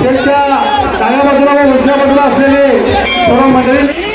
स्टेजच्या डाव्या बाजूला व उजव्या बाजूला असलेले सर्व मंडळी